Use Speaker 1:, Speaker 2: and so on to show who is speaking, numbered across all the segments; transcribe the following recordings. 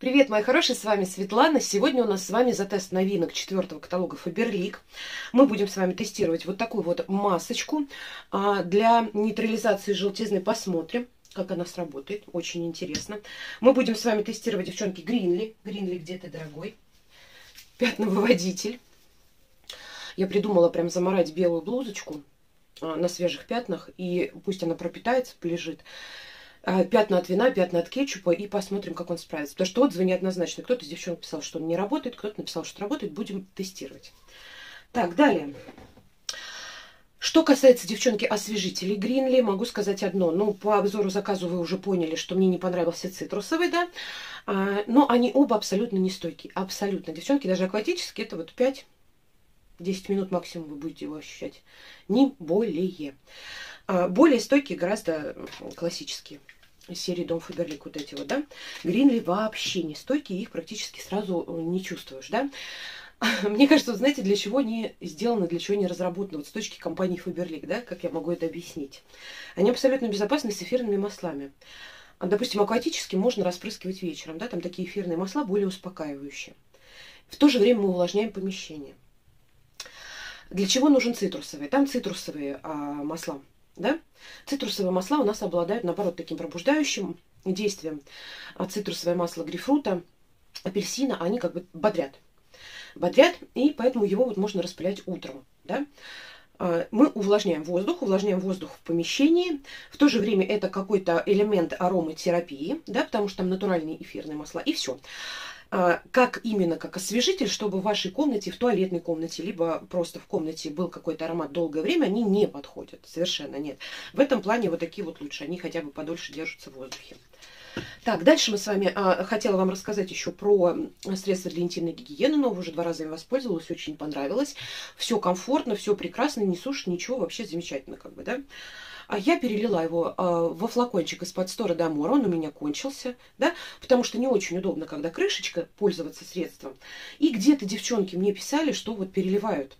Speaker 1: Привет, мои хорошие, с вами Светлана. Сегодня у нас с вами за тест новинок четвертого каталога Faberlic. Мы будем с вами тестировать вот такую вот масочку а, для нейтрализации желтизны. Посмотрим, как она сработает. Очень интересно. Мы будем с вами тестировать, девчонки, Гринли. Гринли, где ты, дорогой? Пятновыводитель. Я придумала прям заморать белую блузочку а, на свежих пятнах, и пусть она пропитается, полежит. А, пятна от вина, пятна от кетчупа, и посмотрим, как он справится. Потому что отзывы неоднозначны. Кто-то из девчонок писал, что он не работает, кто-то написал, что работает. Будем тестировать. Так, далее. Что касается, девчонки, освежителей Гринли, могу сказать одно. Ну, по обзору заказу вы уже поняли, что мне не понравился цитрусовый, да. А, но они оба абсолютно нестойкие. Абсолютно. Девчонки, даже акватические, это вот 5 10 минут максимум вы будете его ощущать. Не более. А, более стойкие гораздо классические серии Дом Фаберлик вот эти вот, да. Гринли вообще не стойкие, их практически сразу э, не чувствуешь, да. Мне кажется, знаете, для чего они сделаны, для чего они разработаны, вот с точки компании Фаберлик, да, как я могу это объяснить. Они абсолютно безопасны с эфирными маслами. А, допустим, акватически можно распрыскивать вечером, да, там такие эфирные масла более успокаивающие. В то же время мы увлажняем помещение. Для чего нужен цитрусовый? Там цитрусовые а, масла да? Цитрусовые масла у нас обладают, наоборот, таким пробуждающим действием. А цитрусовое масло грейпфрута, апельсина, они как бы бодрят. Бодрят, и поэтому его вот можно распылять утром, да? А, мы увлажняем воздух, увлажняем воздух в помещении. В то же время это какой-то элемент ароматерапии, да, потому что там натуральные эфирные масла, и все. А, как именно как освежитель, чтобы в вашей комнате, в туалетной комнате, либо просто в комнате был какой-то аромат долгое время, они не подходят. Совершенно нет. В этом плане вот такие вот лучше. Они хотя бы подольше держатся в воздухе. Так, дальше мы с вами а, хотела вам рассказать еще про средства для интимной гигиены. Но уже два раза я воспользовалась, очень понравилось. Все комфортно, все прекрасно, не сушь, ничего, вообще замечательно, как бы, да. А я перелила его э, во флакончик из-под стора Дамора, он у меня кончился, да, потому что не очень удобно, когда крышечка, пользоваться средством. И где-то девчонки мне писали, что вот переливают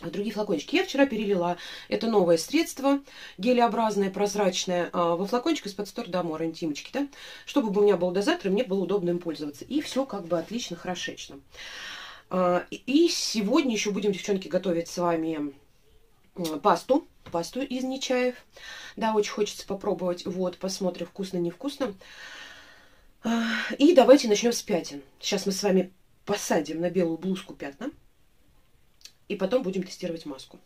Speaker 1: другие флакончики. Я вчера перелила это новое средство, гелеобразное, прозрачное, а, во флакончик из-под стор Дамора, интимочки, да, чтобы у меня был дозатор, и мне было удобно им пользоваться. И все как бы отлично, хорошечно. А, и сегодня еще будем, девчонки, готовить с вами пасту пасту из Нечаев. Да, очень хочется попробовать. Вот, посмотрим, вкусно, невкусно. А, и давайте начнем с пятен. Сейчас мы с вами посадим на белую блузку пятна. И потом будем тестировать маску.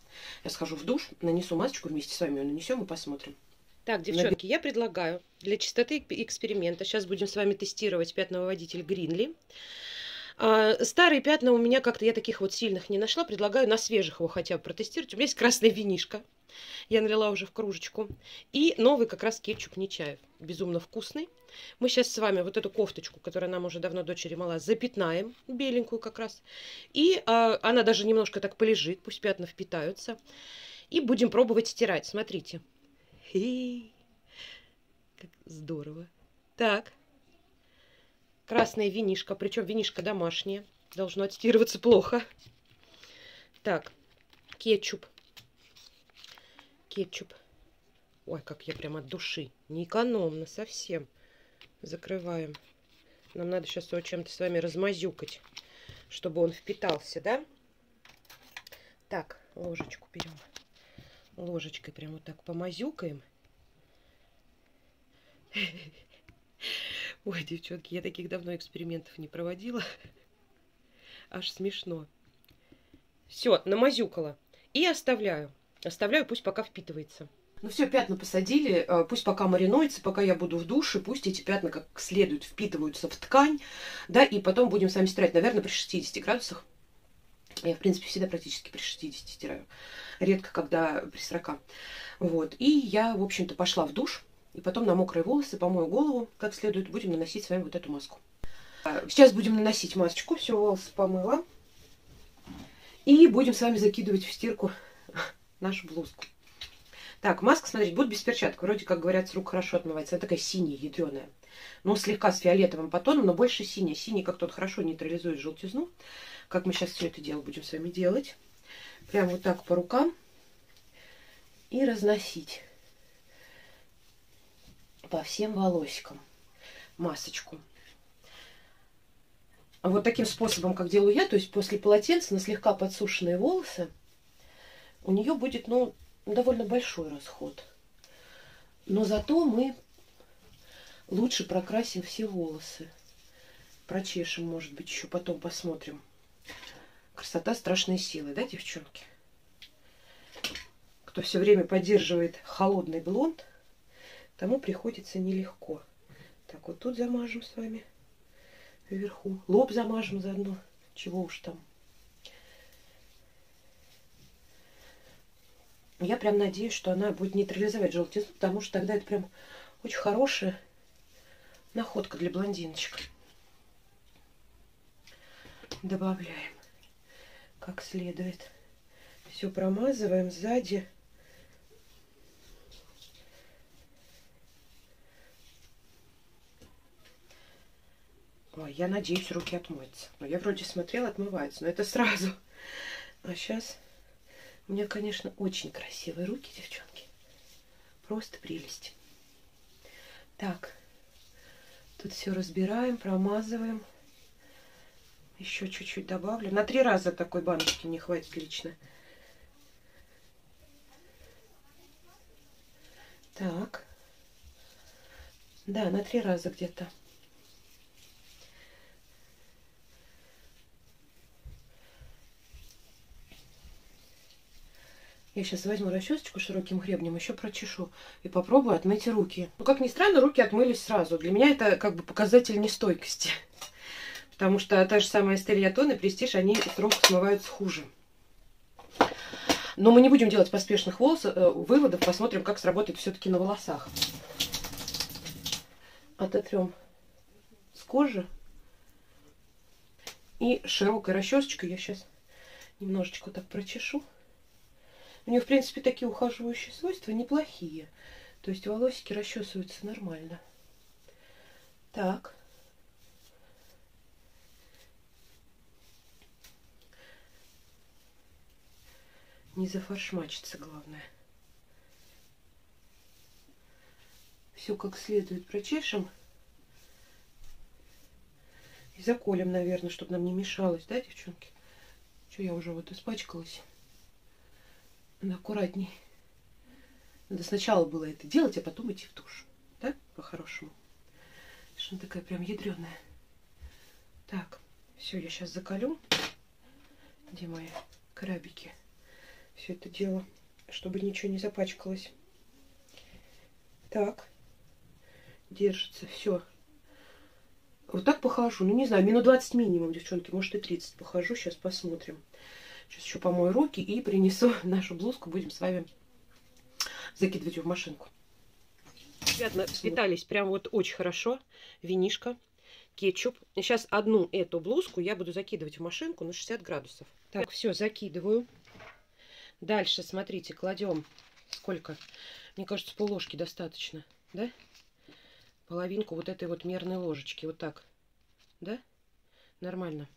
Speaker 1: Я схожу в душ, нанесу масочку, вместе с вами ее нанесем и посмотрим. Так, девчонки, я предлагаю для чистоты эксперимента, сейчас будем с вами тестировать пятновыводитель Гринли. А, старые пятна у меня как-то, я таких вот сильных не нашла. Предлагаю на свежих его хотя бы протестировать. У меня есть красное винишко. Я налила уже в кружечку. И новый как раз кетчуп Нечаев. Безумно вкусный. Мы сейчас с вами вот эту кофточку, которая нам уже давно дочери мала, запятнаем. Беленькую как раз. И а, она даже немножко так полежит. Пусть пятна впитаются. И будем пробовать стирать. Смотрите. Хе как здорово. Так. Красное винишко, причем винишко домашнее. Должно отстирываться плохо. Так, кетчуп. Кетчуп. Ой, как я прям от души. Не экономно совсем. Закрываем. Нам надо сейчас его чем-то с вами размазюкать, чтобы он впитался, да? Так, ложечку берем. Ложечкой прям вот так помазюкаем. Ой, девчонки, я таких давно экспериментов не проводила. Аж смешно. Все, намазюкала. И оставляю. Оставляю, пусть пока впитывается. Ну все, пятна посадили, э, пусть пока маринуется, пока я буду в душе, пусть эти пятна как следует впитываются в ткань, да, и потом будем с вами стирать, наверное, при 60 градусах. Я, в принципе, всегда практически при 60 стираю. Редко, когда при 40. Вот. И я, в общем-то, пошла в душ. И потом на мокрые волосы помою голову, как следует, будем наносить с вами вот эту маску. Сейчас будем наносить масочку, все, волосы помыла. И будем с вами закидывать в стирку нашу блузку. Так, маска, смотрите, будет без перчаток. Вроде, как говорят, с рук хорошо отмывается. Она такая синяя, ядреная. Ну, слегка с фиолетовым потоном, но больше синяя. Синий как тот хорошо нейтрализует желтизну. Как мы сейчас все это дело будем с вами делать. Прям вот так по рукам. И разносить по всем волосикам масочку. вот таким способом, как делаю я, то есть после полотенца на слегка подсушенные волосы, у нее будет, ну, довольно большой расход. Но зато мы лучше прокрасим все волосы. Прочешем, может быть, еще потом посмотрим. Красота страшной силы, да, девчонки? Кто все время поддерживает холодный блонд, тому приходится нелегко. Так, вот тут замажем с вами вверху. Лоб замажем заодно. Чего уж там. Я прям надеюсь, что она будет нейтрализовать желтизну, потому что тогда это прям очень хорошая находка для блондиночек. Добавляем как следует. Все промазываем сзади. Ой, я надеюсь, руки отмоются. Но я вроде смотрела, отмывается, но это сразу. А сейчас у меня, конечно, очень красивые руки, девчонки. Просто прелесть. Так, тут все разбираем, промазываем. Еще чуть-чуть добавлю. На три раза такой баночки не хватит лично. Так. Да, на три раза где-то. Я сейчас возьму расчесочку широким гребнем, еще прочешу и попробую отмыть руки. Ну, как ни странно, руки отмылись сразу. Для меня это как бы показатель нестойкости. Потому что та же самая стереотон и престиж, они срок смываются хуже. Но мы не будем делать поспешных волос, э, выводов, посмотрим, как сработает все-таки на волосах. Ототрем с кожи. И широкой расчесочкой я сейчас немножечко так прочешу. У нее, в принципе, такие ухаживающие свойства неплохие. То есть волосики расчесываются нормально. Так. Не зафаршмачиться, главное. Все как следует прочешем. И заколем, наверное, чтобы нам не мешалось, да, девчонки? Что, я уже вот испачкалась. Надо аккуратней. Надо сначала было это делать, а потом идти в душ. Да, по-хорошему. Что она такая прям ядреная. Так, все, я сейчас заколю. Где мои крабики? все это дело, чтобы ничего не запачкалось. Так, держится, все. Вот так похожу, ну не знаю, минут 20 минимум, девчонки, может и 30 похожу, сейчас посмотрим. Сейчас еще помою руки и принесу нашу блузку, будем с вами закидывать ее в машинку. Ребята, впитались прям вот очень хорошо. Винишка, кетчуп. Сейчас одну эту блузку я буду закидывать в машинку на 60 градусов. Так, все, закидываю. Дальше, смотрите, кладем сколько? Мне кажется, пол ложки достаточно, да? Половинку вот этой вот мерной ложечки, вот так, да? Нормально.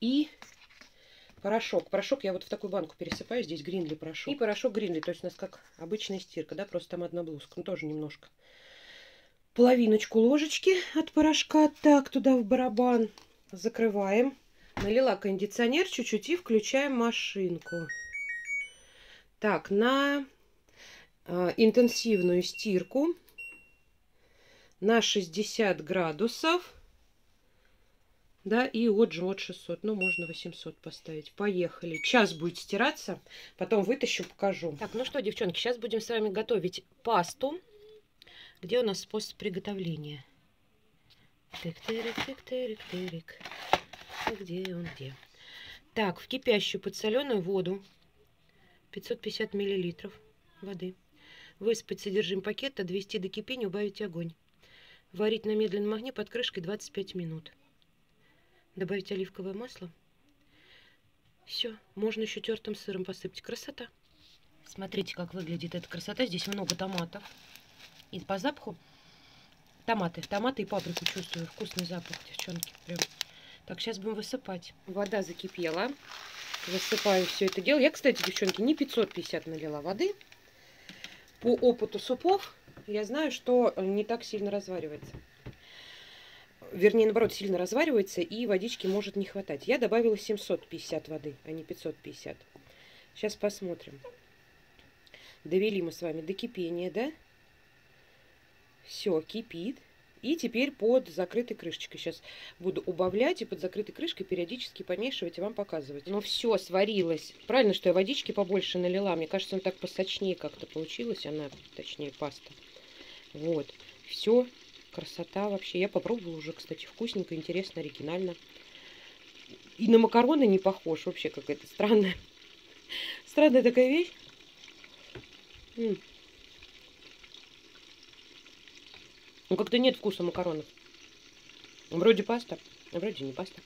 Speaker 1: И порошок. Порошок я вот в такую банку пересыпаю, здесь гринли порошок. И порошок гринли, то есть у нас как обычная стирка, да, просто там одна блузка, ну тоже немножко. Половиночку ложечки от порошка, так, туда в барабан закрываем. Налила кондиционер чуть-чуть и включаем машинку. Так, на э, интенсивную стирку на 60 градусов. Да, и отжим от 600. Ну, можно 800 поставить. Поехали. Час будет стираться. Потом вытащу, покажу. Так, ну что, девчонки, сейчас будем с вами готовить пасту. Где у нас способ приготовления? Тык-тырик, тык-тырик, тырик. Где он, где? Так, в кипящую подсоленную воду 550 миллилитров воды. Высыпать содержимое пакета, довести до кипения, убавить огонь. Варить на медленном огне под крышкой 25 минут. Добавить оливковое масло. Все, можно еще тертым сыром посыпать. Красота. Смотрите, как выглядит эта красота. Здесь много томатов. И по запаху томаты. Томаты и паприку чувствую. Вкусный запах, девчонки. Прям так, сейчас будем высыпать. Вода закипела. Высыпаю все это дело. Я, кстати, девчонки, не 550 налила воды. По опыту супов я знаю, что не так сильно разваривается. Вернее, наоборот, сильно разваривается, и водички может не хватать. Я добавила 750 воды, а не 550. Сейчас посмотрим. Довели мы с вами до кипения, да? Все, кипит. И теперь под закрытой крышечкой. Сейчас буду убавлять и под закрытой крышкой периодически помешивать и вам показывать. Ну все, сварилось. Правильно, что я водички побольше налила. Мне кажется, он так посочнее как-то получилась. Она, точнее, паста. Вот. Все. Красота вообще. Я попробовала уже, кстати, вкусненько, интересно, оригинально. И на макароны не похож. Вообще какая-то странная. Странная такая вещь. Ну, как-то нет вкуса макаронов. Вроде паста, а вроде не паста.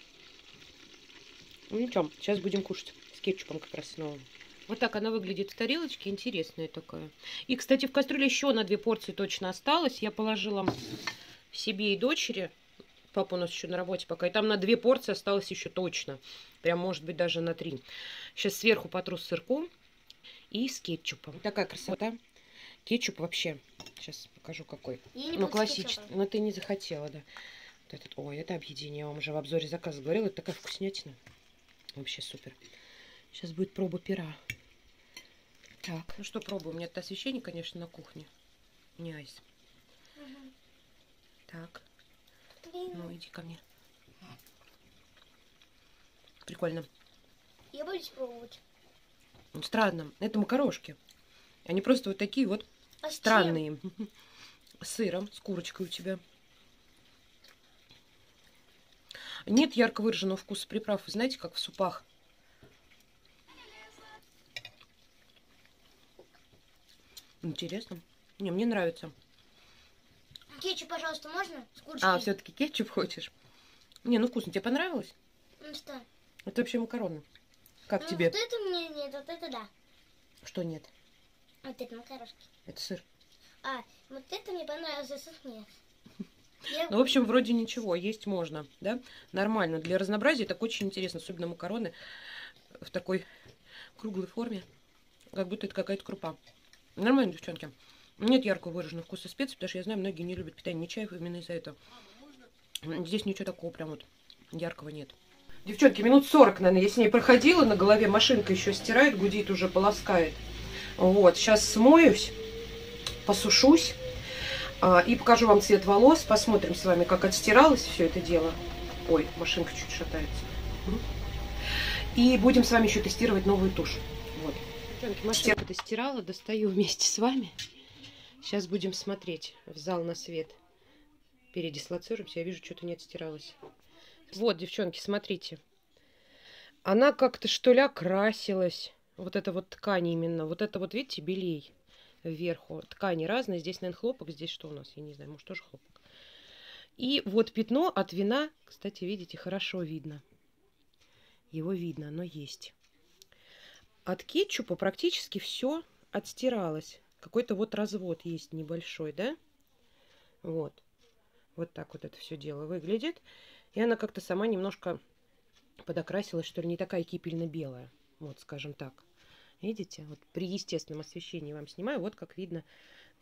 Speaker 1: Ну, ничего, сейчас будем кушать с кетчупом как раз снова. Вот так она выглядит в тарелочке, интересная такая. И, кстати, в кастрюле еще на две порции точно осталось. Я положила себе и дочери. Папа у нас еще на работе пока. И там на две порции осталось еще точно. Прям, может быть, даже на три. Сейчас сверху потру с сырком и с кетчупом. Такая красота. Кетчуп вообще. Сейчас покажу какой. Ну, классический. Но ну, ты не захотела, да. Вот этот, ой, это объединение. Я вам уже в обзоре заказа говорила. Это такая вкуснятина. Вообще супер. Сейчас будет проба пера. Так, ну что пробуем? У меня это освещение, конечно, на кухне. Не айс. Угу. Так. Ну, иди ко мне. Прикольно.
Speaker 2: Я буду пробовать.
Speaker 1: Странно. Это макарошки. Они просто вот такие вот а странные. С сыром, с курочкой у тебя. Нет ярко выраженного вкуса приправ. знаете, как в супах. Интересно. Не, мне нравится.
Speaker 2: Кетчуп, пожалуйста, можно?
Speaker 1: С курочкой? А, все-таки кетчуп хочешь? Не, ну вкусно. Тебе понравилось?
Speaker 2: Ну что?
Speaker 1: Это вообще макароны. Как
Speaker 2: ну,
Speaker 1: тебе?
Speaker 2: Вот это мне нет, вот это да.
Speaker 1: Что нет?
Speaker 2: Вот это макарошки.
Speaker 1: Это сыр.
Speaker 2: А, вот это мне понравилось, а сыр нет.
Speaker 1: Ну, в общем, вроде ничего, есть можно, да? Нормально. Для разнообразия так очень интересно, особенно макароны в такой круглой форме, как будто это какая-то крупа. Нормально, девчонки. Нет яркого выраженного вкуса специй, потому что я знаю, многие не любят питание не чаев именно из-за этого. Здесь ничего такого прям вот яркого нет. Девчонки, минут 40, наверное, я с ней проходила, на голове машинка еще стирает, гудит, уже полоскает. Вот, сейчас смоюсь, посушусь а, и покажу вам цвет волос. Посмотрим с вами, как отстиралось все это дело. Ой, машинка чуть шатается. И будем с вами еще тестировать новую тушь. Вот. Девчонки, машинку достирала, достаю вместе с вами. Сейчас будем смотреть в зал на свет. Передислоцируемся, я вижу, что-то не отстиралось. Вот, девчонки, смотрите. Она как-то, что ли, окрасилась. Вот эта вот ткань именно. Вот это вот, видите, белей вверху. Ткани разные. Здесь, наверное, хлопок. Здесь что у нас? Я не знаю, может, тоже хлопок. И вот пятно от вина, кстати, видите, хорошо видно. Его видно, оно есть. От кетчупа практически все отстиралось. Какой-то вот развод есть небольшой, да? Вот. Вот так вот это все дело выглядит. И она как-то сама немножко подокрасилась, что ли, не такая кипельно-белая. Вот, скажем так. Видите? Вот при естественном освещении вам снимаю, вот как видно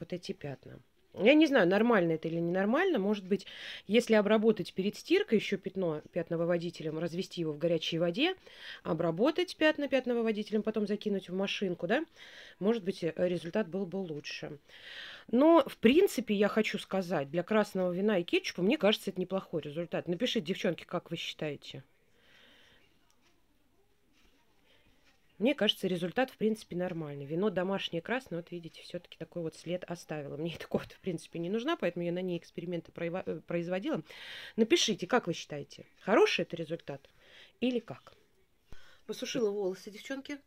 Speaker 1: вот эти пятна. Я не знаю, нормально это или ненормально. Может быть, если обработать перед стиркой еще пятно пятновыводителем, развести его в горячей воде, обработать пятна пятновыводителем, потом закинуть в машинку, да, может быть, э, результат был бы лучше. Но, в принципе, я хочу сказать, для красного вина и кетчупа, мне кажется, это неплохой результат. Напишите, девчонки, как вы считаете. Мне кажется, результат, в принципе, нормальный. Вино домашнее красное, вот видите, все-таки такой вот след оставила. Мне эта кофта, в принципе, не нужна, поэтому я на ней эксперименты э, производила. Напишите, как вы считаете, хороший это результат или как? Посушила волосы, девчонки,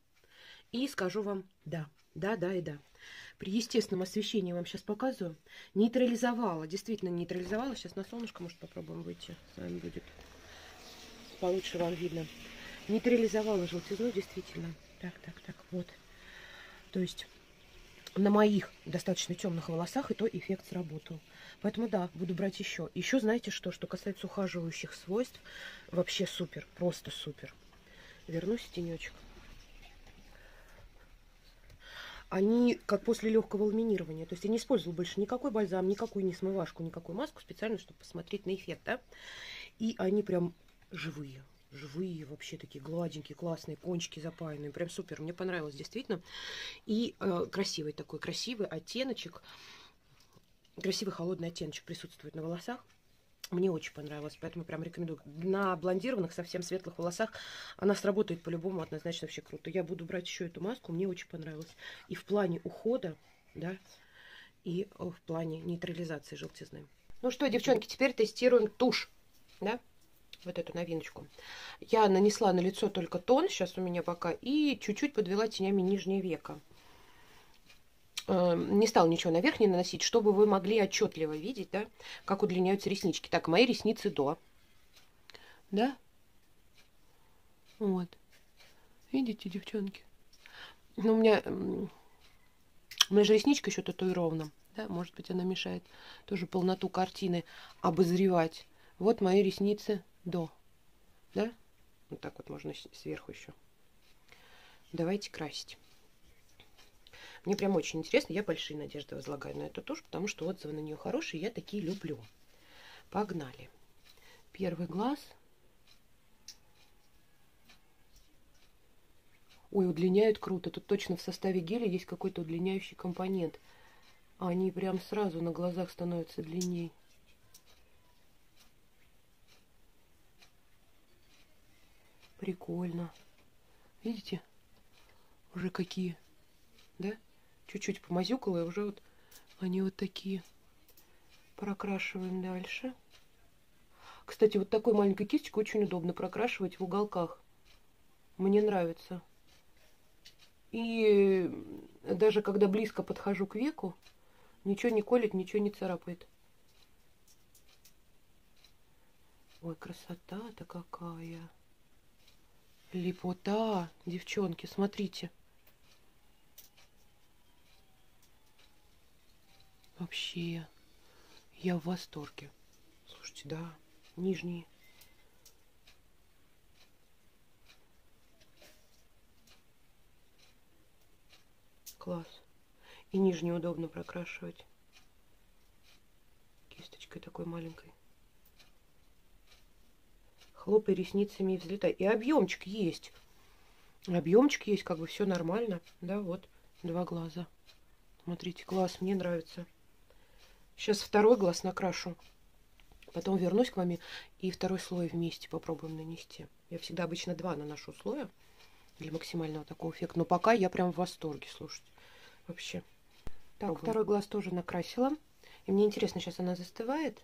Speaker 1: и скажу вам да, да, да и да. При естественном освещении вам сейчас показываю. Нейтрализовала, действительно нейтрализовала. Сейчас на солнышко, может, попробуем выйти. С вами будет получше вам видно. Нейтрализовала желтизну, действительно. Так, так, так, вот. То есть на моих достаточно темных волосах и то эффект сработал. Поэтому да, буду брать еще. Еще знаете что? Что касается ухаживающих свойств, вообще супер, просто супер. Вернусь тенечек. они как после легкого ламинирования. То есть я не использовала больше никакой бальзам, никакую не смывашку, никакую маску специально, чтобы посмотреть на эффект, да. И они прям живые, живые, вообще такие гладенькие, классные, кончики запаянные, прям супер, мне понравилось действительно. И э, красивый такой, красивый оттеночек, красивый холодный оттеночек присутствует на волосах. Мне очень понравилось, поэтому прям рекомендую. На блондированных, совсем светлых волосах она сработает по-любому однозначно вообще круто. Я буду брать еще эту маску, мне очень понравилось. И в плане ухода, да, и в плане нейтрализации желтизны. Ну что, девчонки, теперь тестируем тушь, да, вот эту новиночку. Я нанесла на лицо только тон, сейчас у меня пока, и чуть-чуть подвела тенями нижнее веко. Эм, не стал ничего наверх не наносить, чтобы вы могли отчетливо видеть, да, как удлиняются реснички. Так, мои ресницы до. Да? Вот. Видите, девчонки? Ну, у меня... У меня же ресничка еще татуирована. Да, может быть, она мешает тоже полноту картины обозревать. Вот мои ресницы до. Да? Вот так вот можно сверху еще. Давайте красить. Мне прям очень интересно. Я большие надежды возлагаю на эту тушь, потому что отзывы на нее хорошие. Я такие люблю. Погнали. Первый глаз. Ой, удлиняют круто. Тут точно в составе геля есть какой-то удлиняющий компонент. Они прям сразу на глазах становятся длиннее. Прикольно. Видите? Уже какие. Да? чуть-чуть помазюкала, и уже вот они вот такие. Прокрашиваем дальше. Кстати, вот такой маленькой кисточкой очень удобно прокрашивать в уголках. Мне нравится. И даже когда близко подхожу к веку, ничего не колет, ничего не царапает. Ой, красота-то какая. Липота, девчонки, смотрите. Вообще, я в восторге. Слушайте, да, нижние. Класс. И нижние удобно прокрашивать. Кисточкой такой маленькой. Хлопай ресницами и взлетай. И объемчик есть. Объемчик есть, как бы все нормально. Да, вот, два глаза. Смотрите, класс, мне нравится. Сейчас второй глаз накрашу. Потом вернусь к вами и второй слой вместе попробуем нанести. Я всегда обычно два наношу слоя для максимального такого эффекта. Но пока я прям в восторге, слушайте. Вообще. Так, Пробуем. второй глаз тоже накрасила. И мне интересно, сейчас она застывает.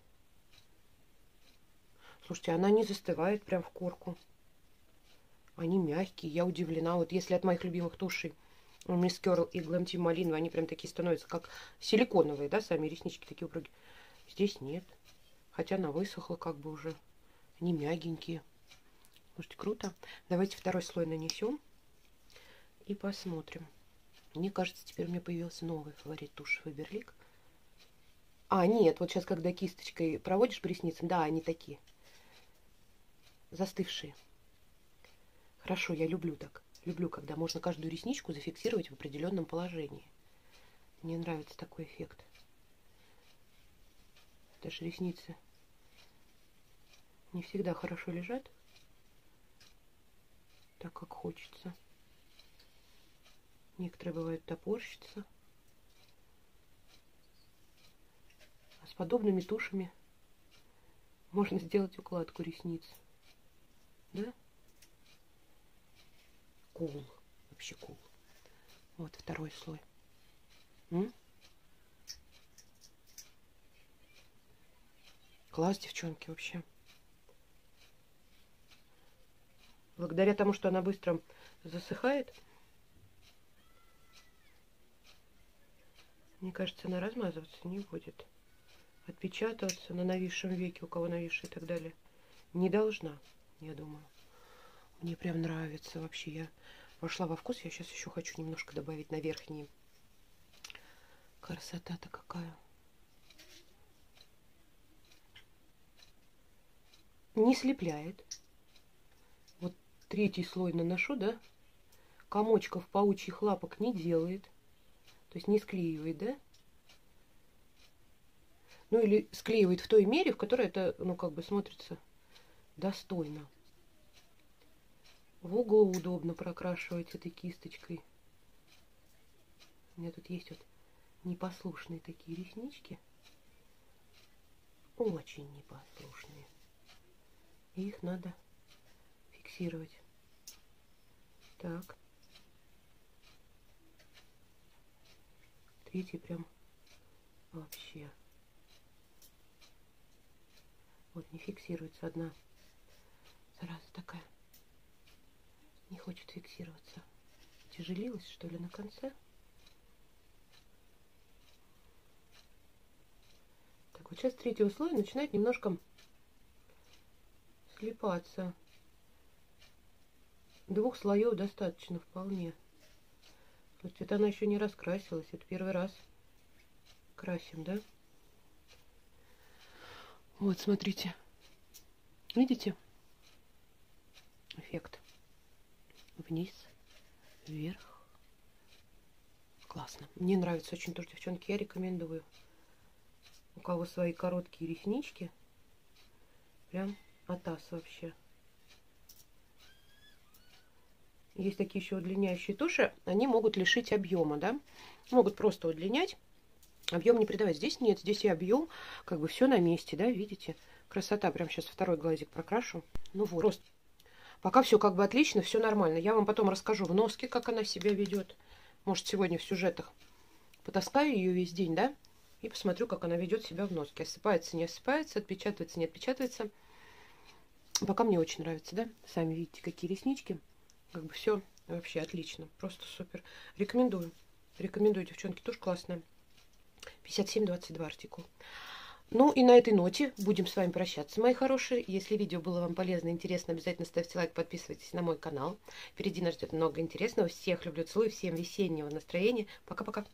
Speaker 1: Слушайте, она не застывает прям в корку. Они мягкие, я удивлена. Вот если от моих любимых тушей Мисс Керл и Глэм Тим они прям такие становятся, как силиконовые, да, сами реснички такие упругие. Здесь нет. Хотя она высохла как бы уже. Они мягенькие. Слушайте, круто. Давайте второй слой нанесем и посмотрим. Мне кажется, теперь у меня появился новый фаворит тушь Фаберлик. А, нет, вот сейчас, когда кисточкой проводишь по ресницам, да, они такие. Застывшие. Хорошо, я люблю так. Люблю, когда можно каждую ресничку зафиксировать в определенном положении. Мне нравится такой эффект. Даже ресницы не всегда хорошо лежат, так как хочется. Некоторые бывают топорщатся. А с подобными тушами можно сделать укладку ресниц. Да? кул. Вообще кул. Вот второй слой. М? Класс, девчонки, вообще. Благодаря тому, что она быстро засыхает, мне кажется, она размазываться не будет. Отпечатываться на нависшем веке, у кого нависший и так далее, не должна, я думаю. Мне прям нравится вообще. Я вошла во вкус. Я сейчас еще хочу немножко добавить на верхние. Красота-то какая. Не слепляет. Вот третий слой наношу, да? Комочков паучьих лапок не делает. То есть не склеивает, да? Ну или склеивает в той мере, в которой это, ну как бы смотрится достойно. В углу удобно прокрашивать этой кисточкой. У меня тут есть вот непослушные такие реснички. Очень непослушные. И их надо фиксировать. Так. Третий прям вообще. Вот не фиксируется одна зараза такая. Не хочет фиксироваться. Тяжелилась, что ли, на конце? Так, вот сейчас третьего слоя начинает немножко слипаться. Двух слоев достаточно вполне. Вот это она еще не раскрасилась. Это первый раз красим, да? Вот, смотрите. Видите? Эффект. Вниз, вверх. Классно. Мне нравится очень тоже, девчонки. Я рекомендую. У кого свои короткие реснички. Прям атас вообще. Есть такие еще удлиняющие туши. Они могут лишить объема, да? Могут просто удлинять Объем не придавать. Здесь нет, здесь и объем, как бы все на месте, да, видите? Красота. Прям сейчас второй глазик прокрашу. Ну вот, просто. Пока все как бы отлично, все нормально. Я вам потом расскажу в носке, как она себя ведет. Может, сегодня в сюжетах потаскаю ее весь день, да? И посмотрю, как она ведет себя в носке. Осыпается, не осыпается, отпечатывается, не отпечатывается. Пока мне очень нравится, да? Сами видите, какие реснички. Как бы все вообще отлично. Просто супер. Рекомендую. Рекомендую, девчонки, тоже классная. 5722 артикул. Ну и на этой ноте будем с вами прощаться, мои хорошие. Если видео было вам полезно и интересно, обязательно ставьте лайк, подписывайтесь на мой канал. Впереди нас ждет много интересного. Всех люблю, целую, всем весеннего настроения. Пока-пока.